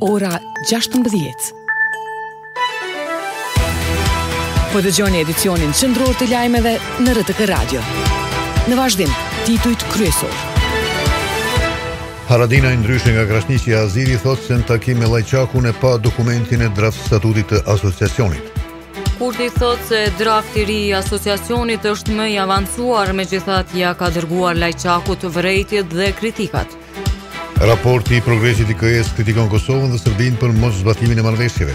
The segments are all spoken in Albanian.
Ora 16. Po dëgjoni edicionin qendror të lajmeve në RTK Radio. Në vazhdim, titujt kryesor. Haradinaj ndryshe nga Krasniqi e Haziri thotë se në takim me Lajçakun e pa dokumentin e draft statutit të asociacionit. Kurti thotë se drafti i ri i asociacionit është më i avancuar, megjithatë ia ka dërguar Lajçakut vërejtjet dhe kritikat. Raporti i progresit i KE-së kritikon Kosovën dhe Serbinë për moszbatimin e marrëveshjeve.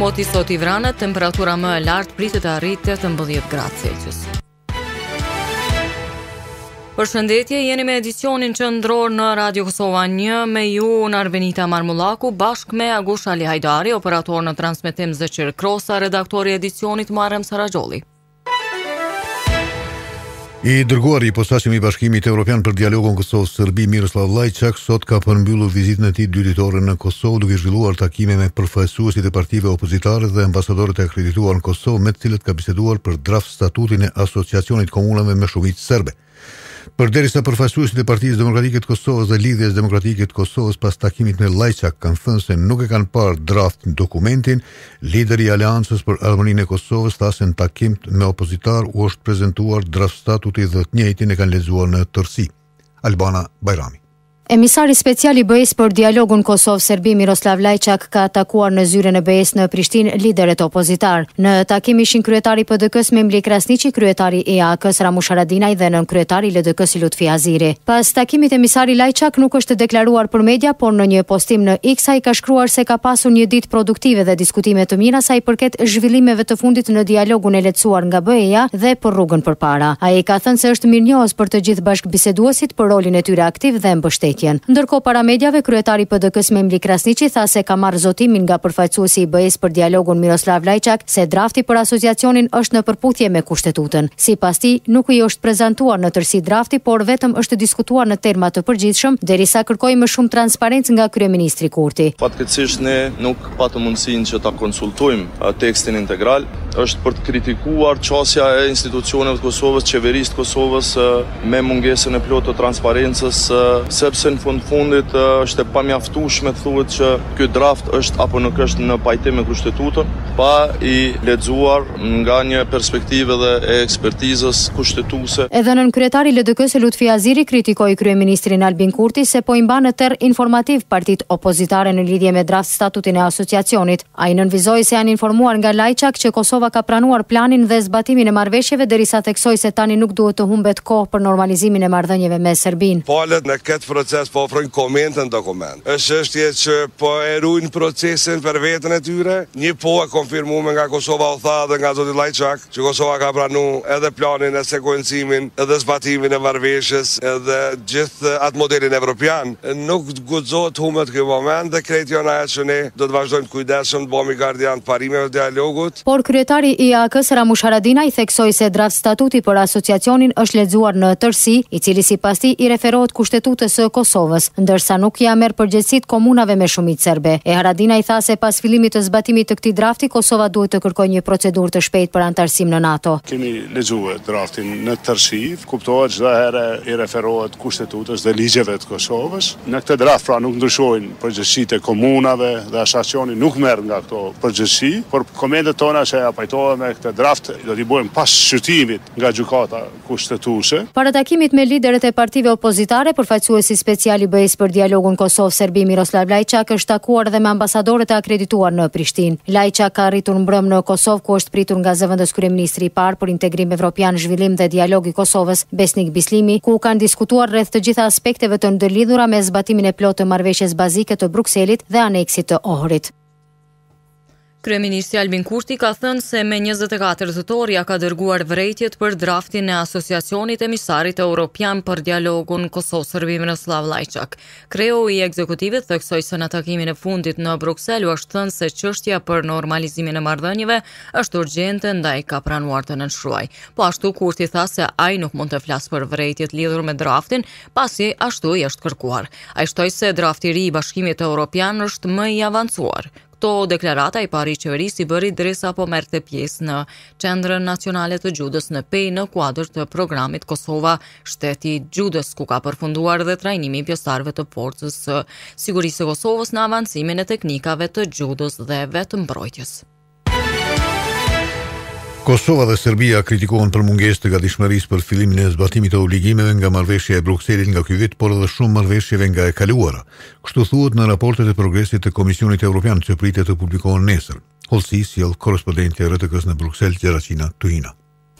Moti sot i vranët, temperatura më e lartë pritet të arrijë 18 gradë Celsius. Përshëndetje, jeni me edicionin qendror në Radio Kosova 1 me ju unë Arbenita Marmullaku, bashkë me Agush Ali Hajdari, operator në transmitim Zeqir Krosa, redaktor i edicionit Muharrem Saraxholli. I dërguari i posaçëm i Bashkimit Evropian për dialogun Kosovë-Serbi, Miroslav Lajçak, sot ka përmbyllur vizitën e tij dyditore në Kosovë, duke zhvilluar takime me përfaqësuesit e partive opozitare dhe ambasadorët e akredituar në Kosovë, me të cilët ka biseduar për draft-statutin e Asociacionit të Komunave me shumicë serbe. Përderisa përfaqësuesit e Partisë Demokratike të Kosovës dhe Lidhjes Demokratike të Kosovës pas takimit me Lajçak kanë thënë se nuk e kanë parë draft dokumentin, lideri i Aleancës për Ardhmërinë e Kosovës tha se në takim me opozitarë u është prezantuar draft statuti dhe të njëjtin e kanë lexuar në tërësi. Albana Bajrami. Emisari special i BE-së për dialogun Kosovë-Serbi, Miroslav Lajçak, ka takuar në zyrën e BE-së në Prishtinë liderët opozitarë. Në takim ishin kryetari i PDK-së, Memli Krasniqi, kryetari i AAK-së, Ramush Haradinaj dhe nënkryetari i LDK-së, Lutfi Haziri. Pas takimit emisari Lajçak nuk është deklaruar për media, por në një postim në X ai ka shkruar se ka pasur një ditë produktive dhe diskutime të mira sa i përket zhvillimeve të fundit në dialogun e lehtësuar nga BE-ja dhe për rrugën përpara. Ai ka thënë se është mirënjohës për të gjithë biseduesit për rolin e tyre aktiv dhe mbështetjen. Ndërkohë para mediave, kryetari i PDK-së Memli Krasniqi tha se ka marrë zotimin nga përfaqësuesi i BE-së për dialogun Miroslav Lajçak se drafti për Asociacionin është në përputhje me Kushtetutën. Sipas tij, nuk i është prezantuar në tërësi drafti, por vetëm është diskutuar në terma të përgjithshëm, derisa kërkoi më shumë transparencë nga kryeministri Kurti. Fatkeqësisht ne nuk patëm mundësinë që ta konsultojmë tekstin integral. Është për të kritikuar qasja e institucioneve të Kosovës, Qeverisë të Kosovës me mungesën e plotë të transparencës, sepse në fund fundit është e pamjaftueshme të thuhet që ky draft është apo nuk është në pajtim me Kushtetutën, pa i lexuar nga një perspektivë edhe e ekspertizës kushtetuese. Edhe nënkryetari i LDK-së Lutfi Haziri kritikoi kryeministrin Albin Kurti se po i mban në terr informativ partitë opozitare në lidhje me draft-statutin e Asociacionit. Ai nënvizoi se janë informuar nga Lajçak që Kosova ka pranuar planin dhe zbatimin e marrëveshjeve derisa theksoi se tani nuk duhet të humbet kohë për normalizimin e marrëdhënieve me Serbinë. Palët në këtë proces po ofrojnë komente në dokument. Është çështje që po e rujnë procesin për veten e tyre. Një po e konfirmume nga Kosova u tha edhe nga zoti Lajçak, që Kosova ka pranu edhe planin e sekuencimin edhe zbatimin e marrëveshjes edhe gjithë atë modelin evropian. Nuk guxohet humet ky moment dhe krejt janë ajo që ne do të vazhdojmë të kujdesshëm, të bahemi gardian të parimeve dialogut. Por kryetari i AAK-së Ramush Haradinaj theksoi se draft-statuti për Asociacionin është lexuar në tërësi, i cili sipas tij i referohet Kushtetutës së Kosovës, ndërsa nuk ia merr përgjegjësitë komunave me shumicë serbe. E Haradinaj tha se pas fillimit të zbatimit të këtij drafti Kosova duhet të kërkojë një procedurë të shpejtë për anëtarësim në NATO. Kemi lexue draftin në tërësi, kuptohet çdo herë i referohet Kushtetutës dhe ligjeve të Kosovës. Në këtë draft pra nuk ndryshojnë Përgjegjësitë e komunave dhe asociacioni nuk merr nga këto përgjegjësi, por komentet tona që a pajtohemi me këtë draft do t'i bëjmë pas shqyrtimit nga Gjykata Kushtetuese. Para takimit me liderët e partive opozitare, Përfaqësuesi Special i BE-së për Dialogun Kosovë-Serbi, Miroslav Lajçak është takuar edhe me ambasadorët e akredituar në Prishtinë. Lajçak ka arritur mbrëmë në Kosovë ku është pritur nga zëvendëskryeministri i parë për Integrim Evropian, Zhvillim dhe Dialog i Kosovës, Besnik Bislimi, ku kanë diskutuar rreth të gjitha aspekteve të ndërlidhura me zbatimin e plotë të Marrëveshjes Bazike të Brukselit dhe Aneksit të Ohrit. Kryeministri Albin Kurti ka thënë se me 24 tetor ja ka dërguar vërejtjet për draftin e asociacionit emisarit europian për dialogun Kosovë-Sërbi Miroslav Lajçak. Kreu i ekzekutivit theksoi se në takimin e fundit në Bruksel u është thënë se çështja për normalizimin e marrëdhënieve është urgjente ndaj ka pranuar të nënshkruaj. Po ashtu Kurti tha se ai nuk mund të flasë për vërejtjet lidhur me draftin, pasi ashtu i është kërkuar. Ai shtoi se drafti i ri i Bashkimit Europian është më i avancuar. Këto deklarata i pari i qeverisë i bëri derisa po merrte pjesë në Qendrën Nacionale të Xhudos në Pejë në kuadër të programit Kosova, shtet i xhudos, ku ka përfunduar edhe trajnimi i pjesëtarëve të Forcës së Sigurisë së Kosovës në avancimin e teknikave të xhudos dhe vetëmbrojtjes. Kosova dhe Serbia kritikohen për mungesë të gatishmërisë për fillimin e zbatimit të obligimeve nga marrëveshja e Brukselit nga ky vit, por edhe shumë marrëveshjeve nga e kaluara. Kështu thuhet në raportet e progresit të Komisionit Evropian që pritet të publikohen nesër. Hollësi sjell korrespondentja e RTK-së në Bruksel, Gjeraqina Tuhina.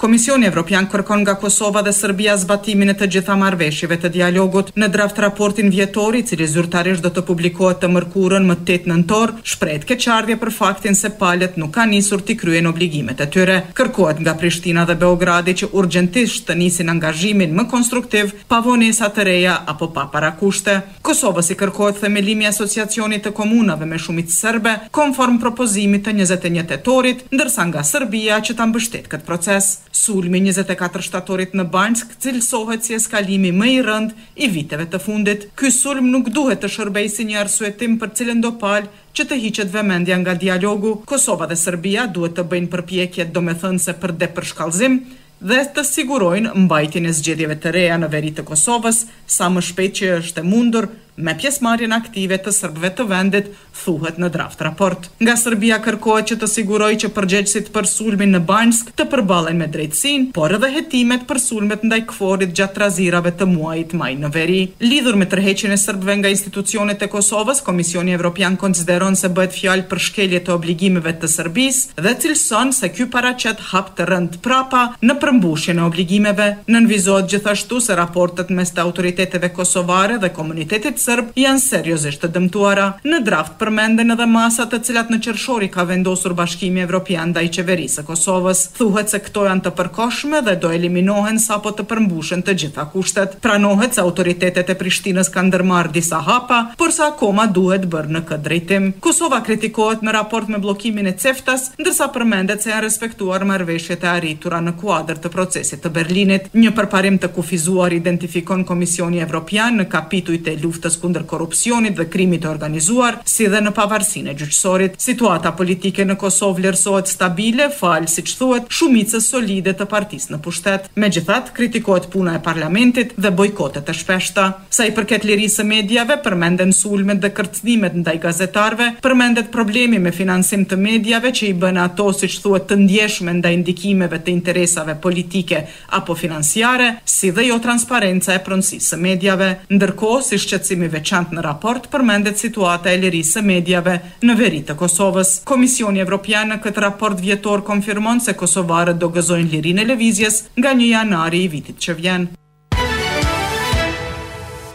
Komisioni Evropian kërkon nga Kosova dhe Serbia zbatimin e të gjitha marrëveshjeve të dialogut. Në draftraportin vjetor, i cili zyrtarisht do të publikohet të mërkurën, më tetë nëntor, shprehet keqardhje për faktin se palët nuk kanë nisur t'i kryejnë obligimet e tyre. Kërkohet nga Prishtina dhe Beogradi që urgjentisht të nisin angazhimin më konstruktiv, pa vonesa të reja apo pa parakushte. Kosovës i kërkohet themelimi i Asociacionit të Komunave me shumicë serbe, konform propozimit të njëzet e një tetorit, ndërsa nga Serbia që ta mbështet këtë proces. Sulmi i njëzet e katër shtatorit në Banjskë cilësohet si eskalimi më i rëndë i viteve të fundit. Ky sulm nuk duhet të shërbejë si një arsyetim për cilëndo palë që të hiqet vëmendja nga dialogu. Kosova dhe Serbia duhet të bëjnë përpjekje domethënëse për depërshkallëzim, dhe të sigurojnë mbajtjen e zgjedhjeve të reja në veri të Kosovës, sa më shpejt që është e mundur, me pjesëmarrjen aktive të serbëve të vendit, thuhet në draft raport. Nga Serbia kërkohet që të sigurojë që përgjegjësit për sulmin në Banjskë të përballen me drejtësinë, por edhe hetimet për sulmet ndaj KFOR-it gjatë trazirave të muajit maj në veri. Lidhur me tërheqjen e serbëve nga institucionet e Kosovës, Komisioni Evropian konsideron se bëhet fjalë për shkelje të obligimeve të Serbisë dhe cilëson se ky paraqet hap të rëndë prapa në përmbushjen e obligimeve. Nënvizohet gjithashtu se raportet mes të autoriteteve kosovare dhe komunitetit serb janë seriozisht të dëmtuara. Në draft përmenden edhe masat të cilat në qershor i ka vendosur Bashkimi Evropian ndaj Qeverisë së Kosovës. Thuhet se këto janë të përkohshme dhe do eliminohen sapo të përmbushen të gjitha kushtet. Pranohet se autoritetet e Prishtinës kanë ndërmarrë disa hapa, por se akoma duhet bërë në këtë drejtim. Kosova kritikohet në raport me bllokimin e CEFTA-s, ndërsa përmendet se janë respektuar marrëveshjet e arritura në kuadër të Procesit të Berlinit. Një përparim të kufizuar identifikon Komisioni Evropian në kapitujt e luftës kundër korrupsionit dhe krimit të organizuar, si dhe në pavarësinë e gjyqësorit. Situata politike në Kosovë vlerësohet stabile, falë, siç thuhet, shumicës solide të partisë në pushtet. Megjithatë, kritikohet puna e parlamentit dhe bojkotet e shpeshta. Sa i përket lirisë së mediave, përmenden sulmet dhe kërcënimet ndaj gazetarëve, përmendet problemi me financim të mediave që i bën ato, siç thuhet, të ndjeshme ndaj ndikimeve të interesave politike apo financiare, si dhe jotransparenca e pronësisë së mediave. Ndërkohë, si shqetësim i veçantë në raport përmendet situata e lirisë së mediave në veri të Kosovës. Komisioni Evropian në këtë raport vjetor konfirmon se kosovarët do gëzojnë lirinë e lëvizjes nga një janari i vitit që vjen.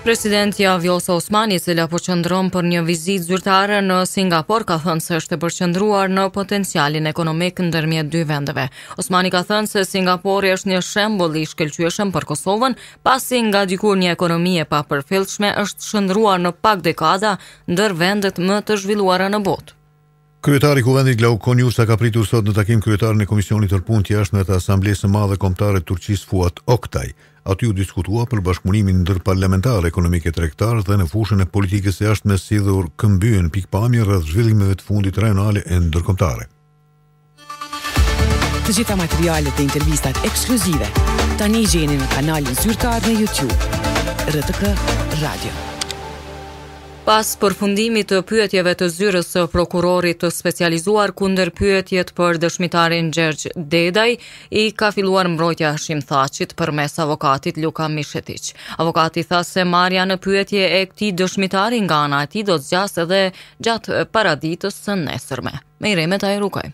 Presidentja Vjosa Osmani, e cila po qëndron për një vizitë zyrtare në Singapur, ka thënë se është e përqendruar në potencialin ekonomik ndërmjet dy vendeve. Osmani ka thënë se Singapuri është një shembull i shkëlqyeshëm për Kosovën, pasi nga dikur një ekonomi e papërfillshme është shndërruar në pak dekada ndër vendet më të zhvilluara në botë. Kryetari i Kuvendit Glauk Konjufca ka pritur sot në takim kryetarin e Komisionit për Punë të Jashtme të Asamblesë së Madhe Kombëtare të Turqisë Fuat Oktay. Aty u diskutua për bashkëpunimin ndërparlamentar ekonomik e tregtar dhe në fushën e politikës së jashtme si dhe u këmbyen pikëpamje rreth zhvillimeve të fundit rajonale e ndërkombëtare. Të gjitha materialet dhe intervistat ekskluzive tani i gjeni në kanalin zyrtar në YouTube. RTK Radio. Pas përfundimit të pyetjeve të zyrës së prokurorit të specializuar kundërpyetjet për dëshmitarin Gjergj Dedaj, i ka filluar mbrojtja e Hashim Thaçit përmes avokatit Luka Mishetiq. Avokati tha se marrja në pyetje e këtij dëshmitari nga ana e tij do të zgjasë edhe gjatë paraditës së nesërme. me i remet a e rukaj.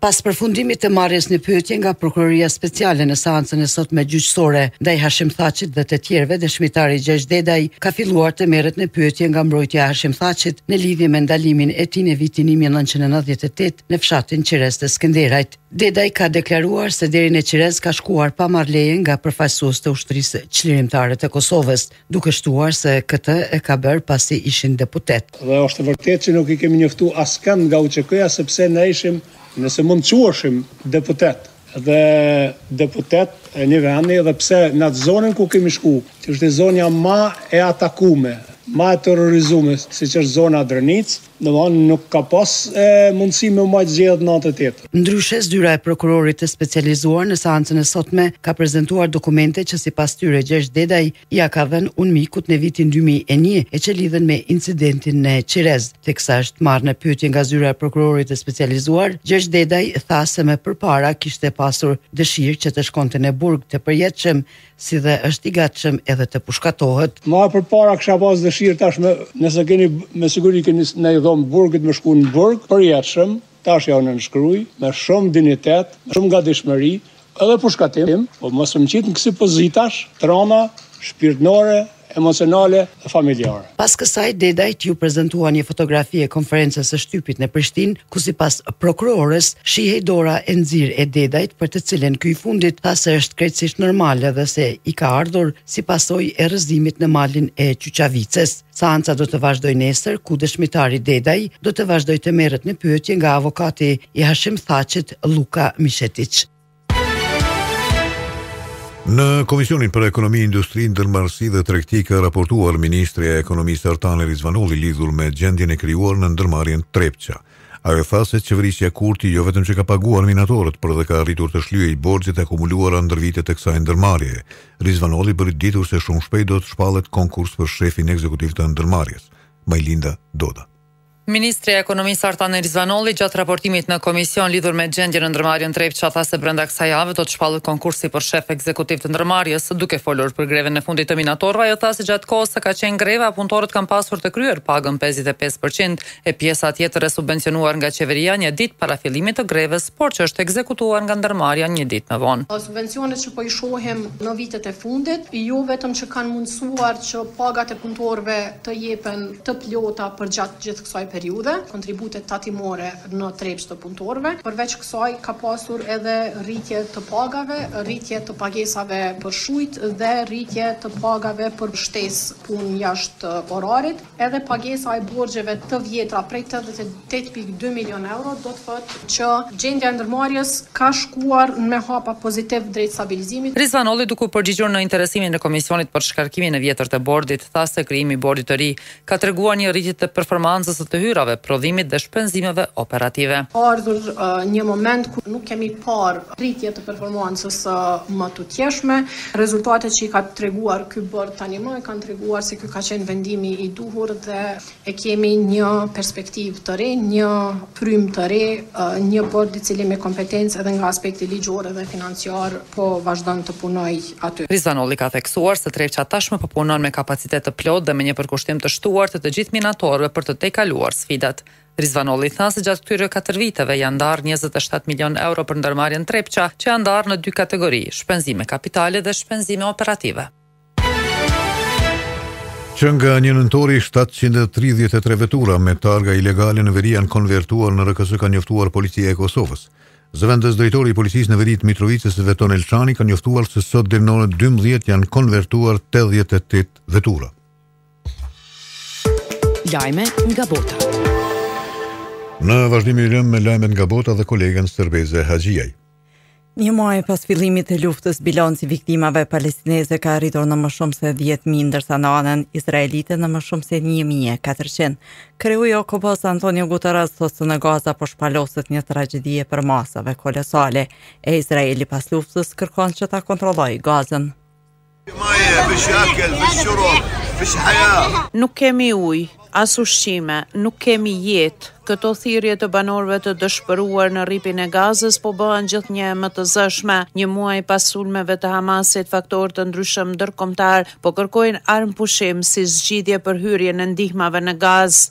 Pas përfundimit të marrjes në pyetje nga prokuroria speciale në seancën e sotme gjyqësore ndaj Hashim Thaçit dhe të tjerëve, dëshmitari Gjergj Dedaj ka filluar të merret në pyetje nga mbrojtja e Hashim Thaçit në lidhje me ndalimin e tij në vitin 1998 në fshatin Qirez të Skënderajt. Dedaj ka deklaruar se deri në Qirez ka shkuar pa marrë leje nga përfaqësues të ushtrisë çlirimtare të Kosovës. duke shtuar se këtë e ka bërë pasi ishin deputetë. Dhe është e vërtetë që nuk i kemi njoftu askënd nga UÇK-ja sepse na ishim, nëse mund të quheshim, deputetë dhe deputetë e një vendi edhe pse në atë zonën ku kemi shku, që ishte zona ma e atakume, ma e terrorizume siç është zona Drenicë, Domethënë nuk ka pas e, mundësi me u majtë zgjedhjet në atë tjetër. Ndryshe, Zyra e Prokurorit të Specializuar në seancën e sotme ka prezantuar dokumente që sipas tyre Gjergj Dedaj ia ka dhënë UNMIK-ut në vitin dy mijë e një e që lidhen me incidentin në Qirez. Teksa është marrë në pyetje nga Zyra e Prokurorit të Specializuar, Gjergj Dedaj tha se më përpara kishte pasur dëshirë që të shkonte në burg të përjetshëm si dhe është i gatshëm edhe të pushkatohet. Ma përpara kisha pas dëshirë tash nëse keni me siguri keni naj dhomë burgut me shku në burg, përjetshëm, tash jau nënshkruaj, me shumë dinjitet, me shumë gatishmëri, edhe pushkatim, po mos më qitni në kësi pozitash, trauma shpirtnore, emocionale dhe familjare. Pas kësaj, Dedajt iu prezantua një fotografi e konferencës së shtypit në Prishtinë, ku sipas prokurores, shihej dora e nxirë e Dedajt, për të cilën ky i fundit tha se është krejtësisht normale dhe se i ka ardhur si pasojë e rrëzimit në malin e Qyqavicës. Seanca do të vazhdojë nesër, ku dëshmitari Dedaj do të vazhdojë të merret në pyetje nga avokati i Hashim Thaçit, Luka Mishetiq. Në Komisionin për Ekonomi, Industri, Ndërmarrësi dhe Tregti ka raportuar Ministrja e Ekonomisë Artane Rizvanolli lidhur me gjendjen e krijuar në ndërmarrjen Trepça. Ajo tha se qeveria Kurti jo vetëm që ka paguar minatorët, por dhe ka arritur të shlyejë borxhet e akumuluara ndër vite të kësaj ndërmarrjeje. Rizvanolli bëri të ditur se shumë shpejt do të shpallet konkurs për shefin ekzekutiv të ndërmarrjes, Majlinda Doda. Ministrja e Ekonomisë Artane Rizvanolli gjatë raportimit në komision lidhur me gjendjen në ndërmarrjen Trepça tha se brenda kësaj jave do të shpallet konkursi për shef ekzekutiv të ndërmarrjes. Duke folur për grevën e fundit të minatorëve, ajo tha se gjatë kohës sa ka qenë greva, punëtorët kanë pasur të kryer pagën 55 për qind e pjesa tjetër e subvencionuar nga qeveria një ditë para fillimit të grevës, por që është ekzekutuar nga ndërmarrja një ditë më vonë. Subvencionet që po i shohim në vitet e fundit, jo vetëm që kanë mundësuar që pagat e punëtorëve të jepen të plota përgjatë gjithë kësaj periudhe, kontributet tatimore në Trust të punëtorëve. Përveç kësaj, ka pasur edhe rritje të pagave, rritje të pagesave për shujt dhe rritje të pagave për shtesë punë jashtë orarit. Edhe pagesa e borxheve të vjetra prej tetëdhjetë e Tetë pikë dy milionë euro do të thotë që gjendja e ndërmarrjes ka shkuar me hapa pozitiv drejt stabilizimit. Rizvanolli duke u përgjigjur në interesimin e Komisionit për shkarkimin e vjetër të Bordit, tha se krijimi i Bordit të ri ka treguar një rritje të performancës së të hyrave, prodhimit dhe shpenzimeve operative. Ka ardhur një moment kur nuk kemi parë rritje të performancës së mëtutjeshme. Rezultatet që i ka treguar ky Bord tani më e kanë treguar se ky ka qenë vendimi i duhur dhe E kemi një perspektivë të re, një frymë të re, një bord i cili me kompetencë edhe nga aspekti ligjor dhe financiar po vazhdon të punojë aty. Rizvanolli ka theksuar se Trepça tashmë po punon me kapacitet të plotë dhe me një përkushtim të shtuar të të gjithë minatorëve për të tejkaluar sfidat. Rizvanolli tha se gjatë këtyre katër viteve janë ndarë njëzet e shtatë milionë euro për ndërmarrjen Trepça, që janë ndarë në dy kategori, shpenzime kapitale dhe shpenzime operative. Që nga një nëntori, 733 vetura me targa ilegale në veri janë konvertuar në RKS ka njoftuar policia e Kosovës. Zëvendësdrejtori i policisë në veri të Mitrovicës Veton Elshani ka njoftuar se sot deri në orën 12 janë konvertuar 88 vetura. Lajme nga bota. Në vazhdim ju lëmë me lajmet nga bota dhe kolegen Serbeze Haxhiaj. Një muaj pas fillimit të luftës, bilanci i viktimave palestineze ka arritur në më shumë se 10.000, ndërsa në anën izraelite në më shumë se 1.400. Kreu i OKB-së Antonio Guterres thotë se në Gaza po shpaloset një tragjedi e përmasave kolosale, e Izraeli pas luftës kërkon që ta kontrollojë Gazën. Nuk kemi ujë, as ushqime, nuk kemi jetë. Këto thirrje të banorëve të dëshpëruar në Rripin e Gazës po bëhen gjithnjë e më të zëshme. Një muaj pas sulmeve të Hamasit, faktorë të ndryshëm ndërkombëtarë po kërkojnë armëpushim si zgjidhje për hyrjen e ndihmave në Gazë.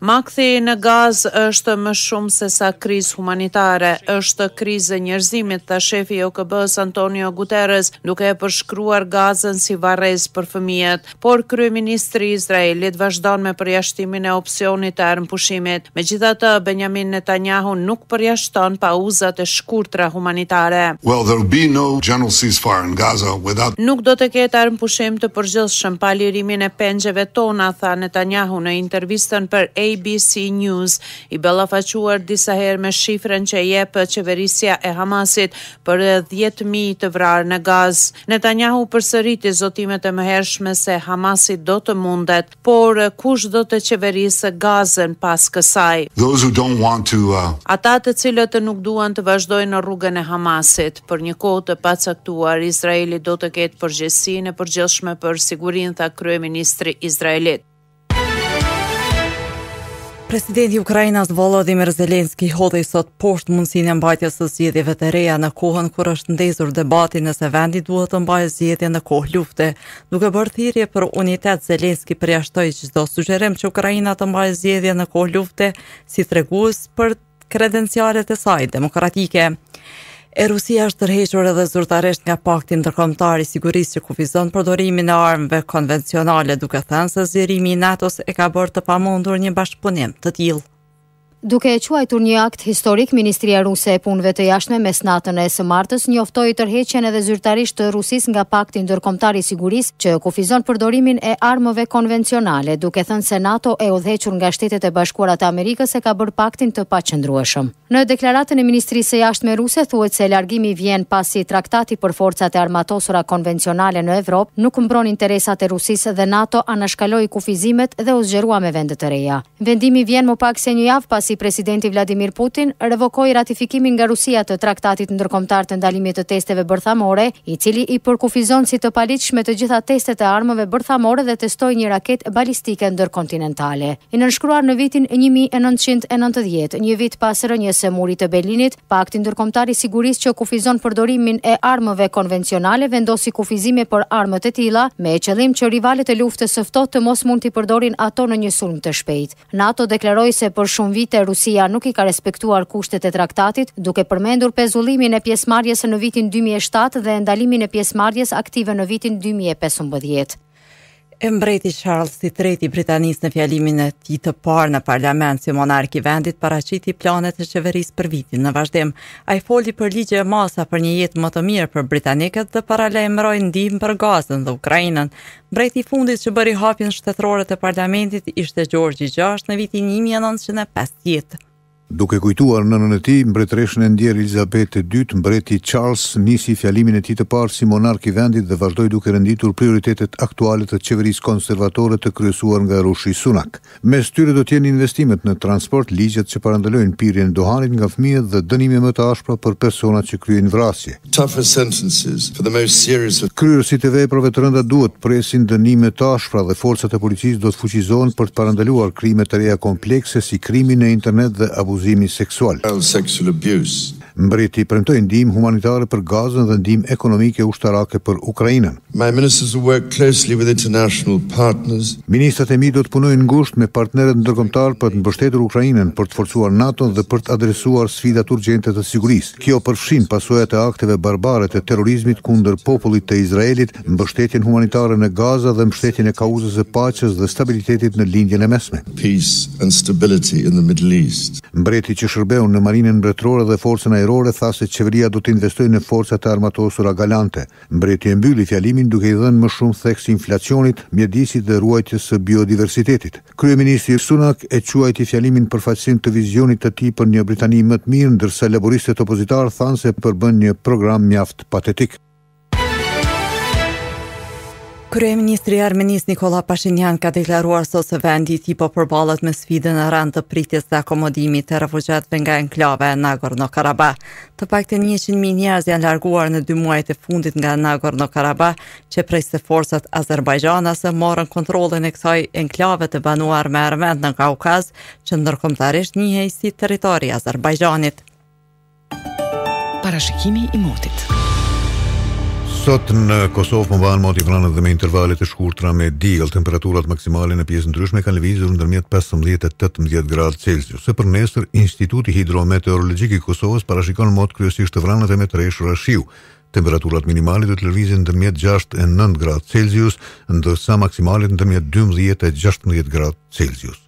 Makthi në Gazë është më shumë se sa krizë humanitare, është krizë e njerëzimit, tha shefi i OKB-së Antonio Guterres, duke e përshkruar Gazën si varrezë për fëmijët. Por kryeministri i Izraelit vazhdon me përjashtimin e opsionit të armëpushimit. Megjithatë, Benjamin Netanyahu nuk përjashton pauzat e shkurtra humanitare. Well, there'll be no general ceasefire in Gaza without. Nuk do të ketë armëpushim të përgjithshëm pa lirimin e pengjeve tona, tha Netanyahu në intervistën për ABC News i ballafaquar disa herë me shifrën që jep qeverisja e Hamasit për 10.000 të vrarë në Gazë. Netanyahu përsëriti zotimet e mëhershme se Hamasi do të mundet, por kush do të qeverisë Gazën pas kësaj? Uh, Ata të cilët nuk duan të vazhdojnë në rrugën e Hamasit. Për një kohë të pacaktuar, Izraeli do të ketë përgjegjësinë e përgjithshme për sigurinë, tha kryeministri izraelit. Presidenti ukrainas Volodymyr Zelensky hodhi sot poshtë mundësinë e mbajtjes së zgjedhjeve të reja në kohën kur është ndezur debati nëse vendi duhet të mbajë zgjedhje në kohë lufte. Duke bërë thirrje për unitet, Zelensky përjashtoi çdo sugjerim që Ukraina të mbajë zgjedhje në kohë lufte si tregues për kredencialet e saj demokratike. E Rusia është tërhequr edhe zyrtarisht nga Pakti Ndërkombëtar i Sigurisë që kufizon përdorimin e armëve konvencionale, duke thënë se zgjerimi i NATO-s e ka bërë të pamundur një bashkëpunim të tillë. Duke e quajtur një akt historik, Ministria Ruse e Punëve të Jashtme mesnatën e së martës njoftoi tërheqjen edhe zyrtarisht të Rusisë nga Pakti Ndërkombëtar i Sigurisë, që kufizon përdorimin e armëve konvencionale, duke thënë se NATO e udhëhequr nga Shtetet e Bashkuara të Amerikës e ka bërë paktin të paqëndrueshëm. Në deklaratën e Ministrisë së Jashtme ruse thuhet se largimi vjen pasi traktati për forcat e armatosura konvencionale në Evropë nuk mbron interesat e Rusisë dhe NATO anashkaloi kufizimet dhe u zgjerua me vende të reja. Vendimi vjen më pak se një javë pasi presidenti Vladimir Putin revokoi ratifikimin nga Rusia të Traktatit Ndërkombëtar të Ndalimit të Testeve Bërthamore, i cili i përkufizon si të paligjshme të gjitha testet e armëve bërthamore dhe testoi një raketë balistike ndërkontinentale. I nënshkruar në vitin një mijë e nëntëqind e nëntëdhjetë, një vit pas rënies së Murit të Berlinit, Pakti Ndërkombëtar i Sigurisë që kufizon përdorimin e armëve konvencionale vendosi kufizime për armët e tilla, me qëllim që rivalët e Luftës së Ftohtë të mos mund t'i përdorin ato në një sulm të shpejtë. NATO deklaroi se për shumë vite Rusia nuk i ka respektuar kushtet e traktatit, duke përmendur pezullimin e pjesëmarrjes në vitin dy mijë e shtatë dhe ndalimin e pjesëmarrjes aktive në vitin dy mijë e pesëmbëdhjetë. E mbreti Charles i tretë i Britanisë në fjalimin e tij të parë në parlament si monark i vendit paraqiti planet e qeverisë për vitin në vazhdim. Ai foli për ligje e masa për një jetë më të mirë për britanikët dhe paralajmëroi ndihmë për Gazën dhe Ukrainën. Mbreti i fundit që bëri hapjen shtetërore të parlamentit ishte George VI në vitin 1950. Duke kujtuar nënën e tij, Mbretëreshën e ndjerë Elizabeth e dytë, Mbreti Charles nisi fjalimin e tij të parë si monark i vendit dhe vazhdoi duke renditur prioritetet aktuale të qeverisë konservatore të kryesuar nga Rishi Sunak. Mes tyre do të jenë investimet në transport, ligjet që parandalojnë pirjen e duhanit nga fëmijët dhe dënime më të ashpra për personat që kryejnë vrasje. Tougher sentences for the most serious of. Kryerësit e veprave të rënda duhet të presin dënime të ashpra dhe forcat e policisë do të fuqizohen për të parandaluar krime të reja komplekse si krimi në internet dhe abuzimi seksual. Child sexual abuse. Mbreti premtoi ndihmë humanitare për Gazën dhe ndihmë ekonomike e ushtarake për Ukrainën. My ministers will work closely with international partners. Ministrat e mi do të punojnë ngushtë me partnerët ndërkombëtarë për të mbështetur Ukrainën, për të forcuar NATO-n dhe për të adresuar sfidat urgjente të sigurisë. Kjo përfshin pasojat e akteve barbare të terrorizmit kundër popullit të Izraelit, mbështetjen humanitare në Gaza dhe mbështetjen e kauzës së paqes dhe stabilitetit në Lindjen e Mesme. Mbreti që shërbeu në Marinën Mbretërore dhe Forcën Ajrore tha se qeveria do të investojë në Forcat e Armatosura galante. Mbreti e mbylli fjalimin duke i dhënë më shumë theks inflacionit, mjedisit dhe ruajtjes së biodiversitetit. Kryeministri Sunak e quajti fjalimin përfaqësim të vizionit të tij për një Britani më të mirë, ndërsa laburistët opozitarë thanë se përbën një program mjaft patetik. Kryeministri i Armenisë Nikol Pashinyan ka deklaruar sot se vendi i tij po përballet me sfidën e rëndë të pritjes dhe akomodimit të refugjatëve nga enklava e Nagorno-Karabakh. Të paktën 100.000 njerëz janë larguar në dy muajt e fundit nga Nagorno-Karabakh, që prej se forcat azerbajxhanase morën kontrollin e kësaj enklave të banuar me armenë në Kaukaz, që ndërkombëtarisht njihej si territori i Azerbajxhanit. Parashikimi i motit. Sot në Kosovë po mban mot i vranët dhe me intervale të shkurtra me diell, temperaturat maksimale në pjesë të ndryshme kanë lëvizur ndërmjet 15 e 18 gradë Celsius. Kurse për nesër Instituti Hidrometeorologjik i Kosovës parashikon mot kryesisht të vranët e me të reshura shiu. Temperaturat minimale do të lëvizin ndërmjet 6 e 9 gradë Celsius, ndërsa maksimalet ndërmjet 12 e 16 gradë Celsius.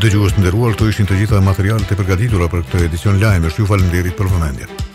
Dëgjues të nderuar, këto ishin të gjitha materialet e përgatitura për këtë edicion lajmesh. Ju faleminderit për vëmendjen.